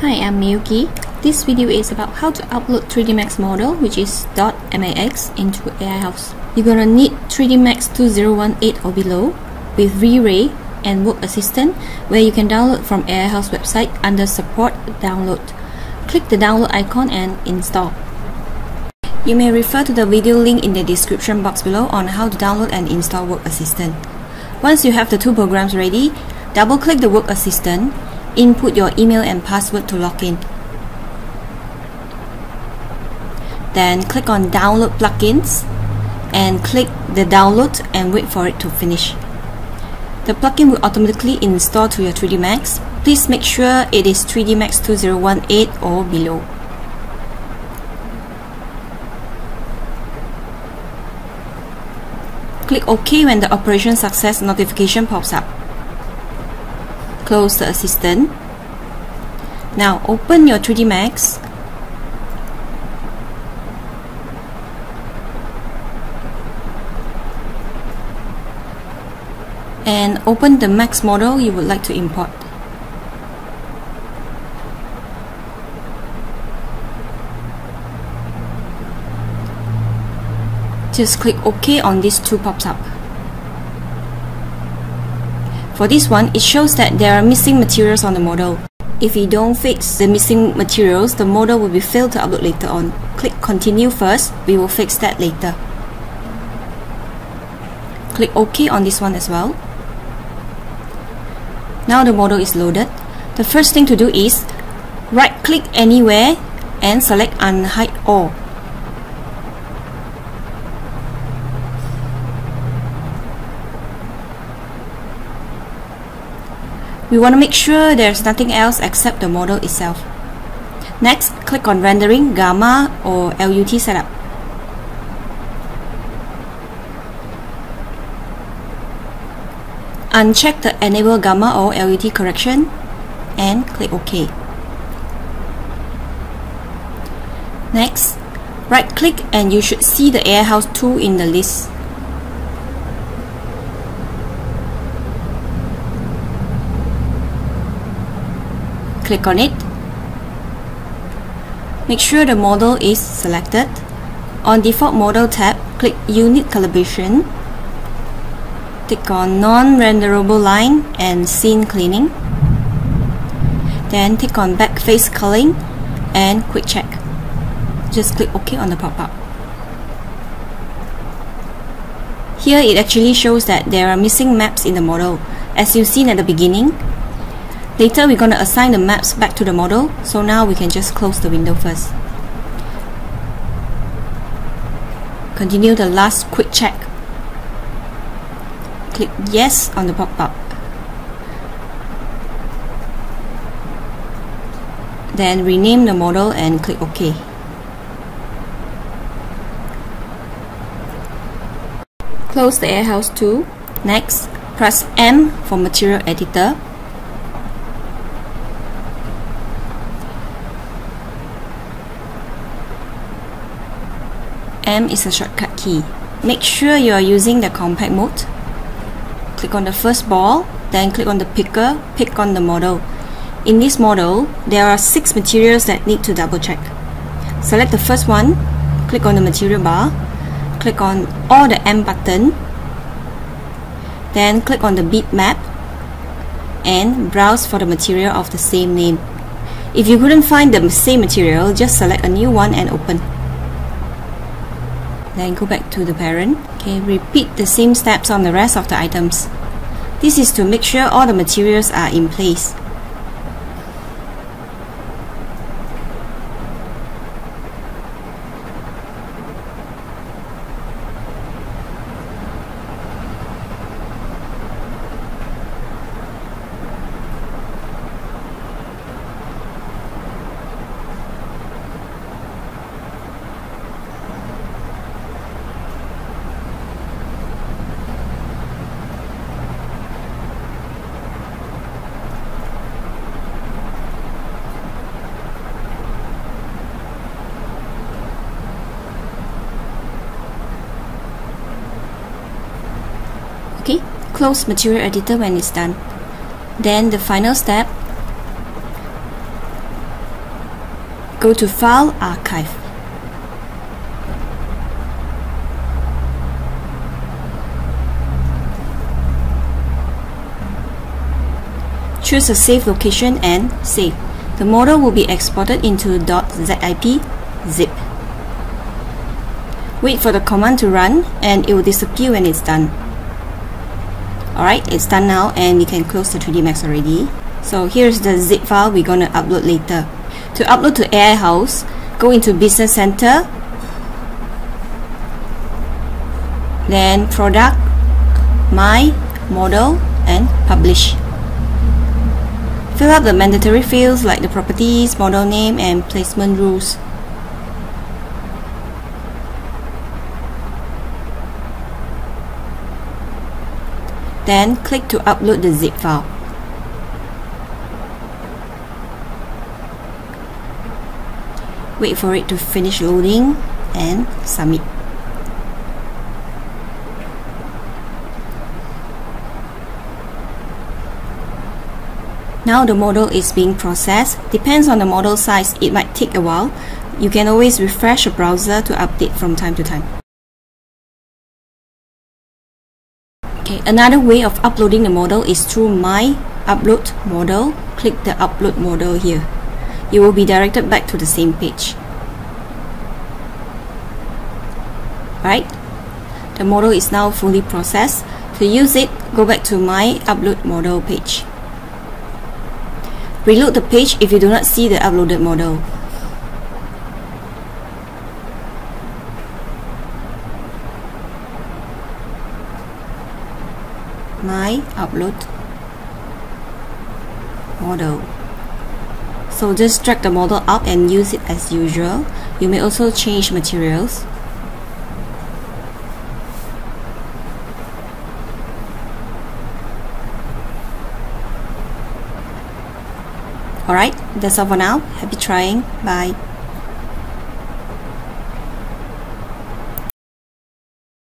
Hi, I'm Miyuki. This video is about how to upload 3D Max model which is .max into AiHouse. You're gonna need 3D Max 2018 or below with V-Ray and Work Assistant where you can download from AiHouse website under support download. Click the download icon and install. You may refer to the video link in the description box below on how to download and install Work Assistant. Once you have the two programs ready, double click the Work Assistant Input your email and password to log in. Then click on Download Plugins and click the download and wait for it to finish. The plugin will automatically install to your 3D Max. Please make sure it is 3D Max 2018 or below. Click OK when the operation success notification pops up close the assistant. Now open your 3D Max. And open the Max model you would like to import. Just click OK on these two pops up. For this one, it shows that there are missing materials on the model. If you don't fix the missing materials, the model will be failed to upload later on. Click continue first, we will fix that later. Click OK on this one as well. Now the model is loaded. The first thing to do is right click anywhere and select unhide all. We want to make sure there's nothing else except the model itself. Next, click on Rendering, Gamma or LUT Setup. Uncheck the Enable Gamma or LUT Correction and click OK. Next, right click and you should see the AiHouse tool in the list. Click on it. Make sure the model is selected. On default model tab, click unit calibration. Click on non-renderable line and scene cleaning. Then click on back face culling and quick check. Just click OK on the pop-up. Here it actually shows that there are missing maps in the model. As you've seen at the beginning, Later we're going to assign the maps back to the model, so now we can just close the window first. Continue the last quick check. Click yes on the pop-up. Then rename the model and click OK. Close the AiHouse tool. Next, press M for Material Editor M is a shortcut key. Make sure you are using the compact mode. Click on the first ball, then click on the picker, pick on the model. In this model, there are six materials that need to double check. Select the first one, click on the material bar, click on all the M button, then click on the bitmap and browse for the material of the same name. If you couldn't find the same material, just select a new one and open then go back to the parent. Okay repeat the same steps on the rest of the items. This is to make sure all the materials are in place okay close material editor when it's done then the final step go to File Archive. Choose a safe location and save. The model will be exported into .zip zip. Wait for the command to run and it will disappear when it's done. Alright, it's done now and we can close the 3D Max already. So here's the zip file we're going to upload later. To upload to AiHouse, go into Business Center, then Product, My, Model, and Publish. Fill up the mandatory fields like the properties, model name, and placement rules. Then click to upload the zip file. Wait for it to finish loading and submit. Now the model is being processed. Depends on the model size, it might take a while. You can always refresh your browser to update from time to time. Another way of uploading the model is through My Upload Model. Click the Upload Model here. You will be directed back to the same page. Right? The model is now fully processed. To use it, go back to My Upload Model page. Reload the page if you do not see the uploaded model. My upload model so just drag the model up and use it as usual you may also change materials Alright, that's all for now. Happy trying. Bye.